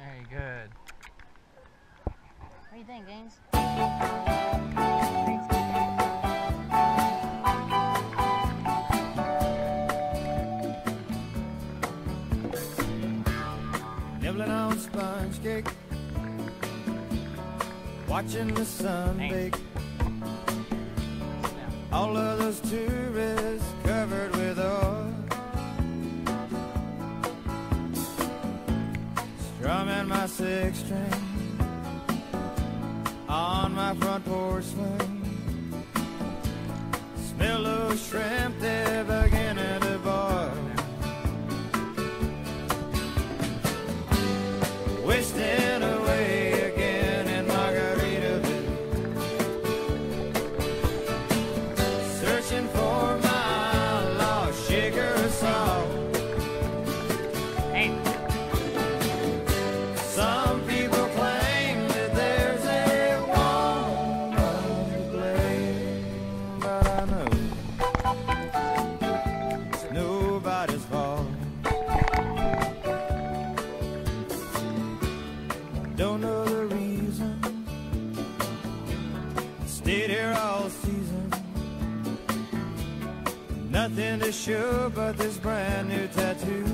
Very good. What do you think, Gaines? nibbling on sponge cake, watching the sun bake. All of those tourists covered with six string on my front porch swing. Smell those shrimp, they're beginning Nothing to show but this brand new tattoo.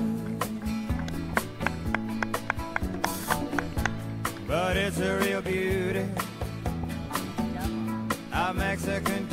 But it's a real beauty. A Mexican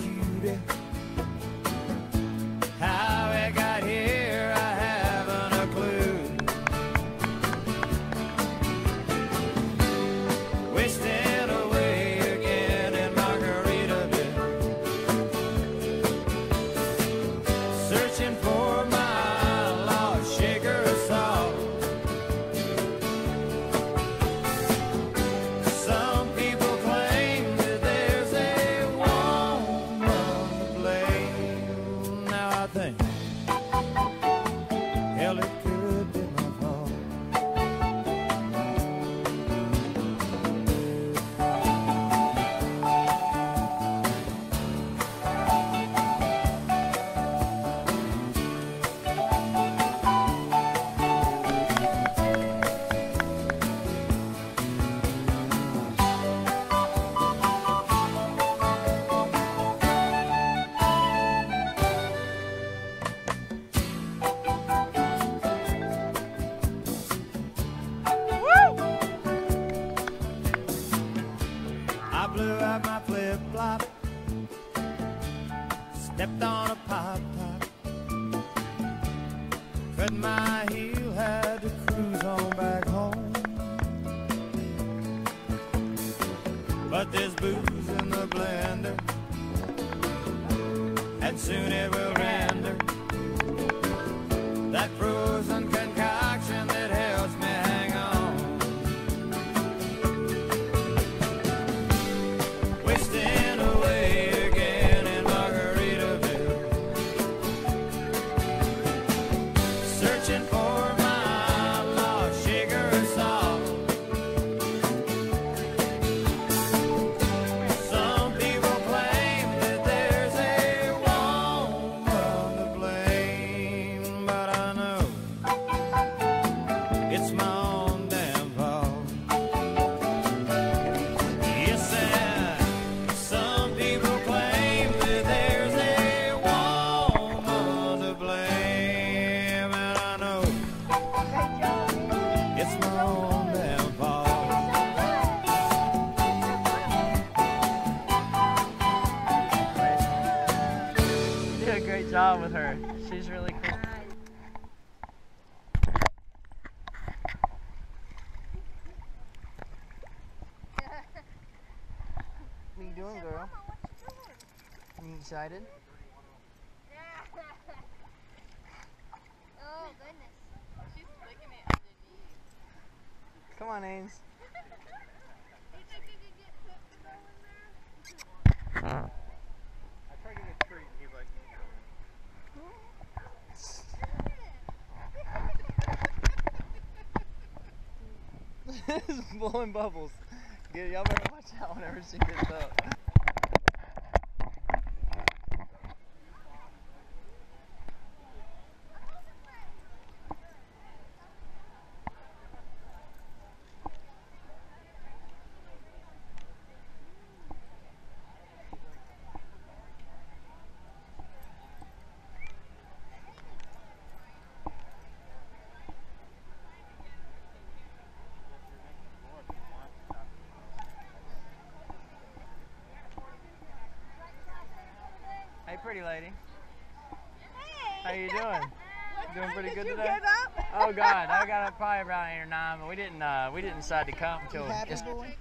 in the blender, and soon it will render that frozen concoction that helps me hang on. Wasting away again in Margaritaville. Searching job with her. She's really cool. What are you doing, girl? Are You excited? Oh, goodness. She's flicking it underneath. Come on, Ains. I tried to get a treat and he's like, It's blowing bubbles. Yeah, y'all better watch out whenever she gets up. Hey, pretty lady. Hey. How you doing? Doing pretty good today. oh God, I got up probably around eight or nine, but we didn't uh, we didn't decide to come until. You